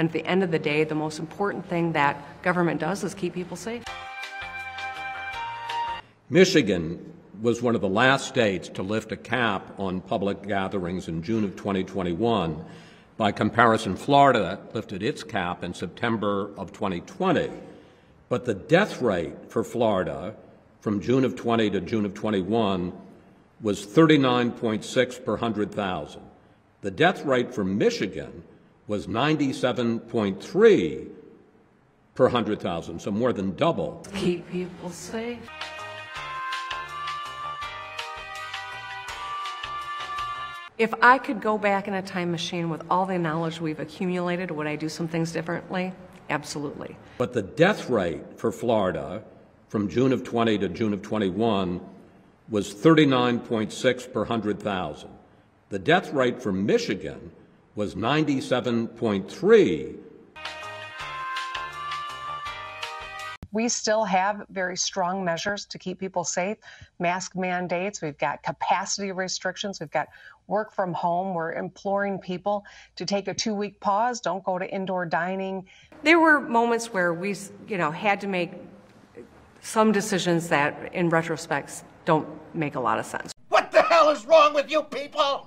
And at the end of the day, the most important thing that government does is keep people safe. Michigan was one of the last states to lift a cap on public gatherings in June of 2021. By comparison, Florida lifted its cap in September of 2020. But the death rate for Florida from June of 20 to June of 21 was 39.6 per 100,000. The death rate for Michigan was 97.3 per 100,000, so more than double. Keep people safe. If I could go back in a time machine with all the knowledge we've accumulated, would I do some things differently? Absolutely. But the death rate for Florida from June of 20 to June of 21 was 39.6 per 100,000. The death rate for Michigan was 97.3 we still have very strong measures to keep people safe. Mask mandates. We've got capacity restrictions. We've got work from home. We're imploring people to take a two week pause. Don't go to indoor dining. There were moments where we, you know, had to make some decisions that, in retrospect, don't make a lot of sense. What the hell is wrong with you people?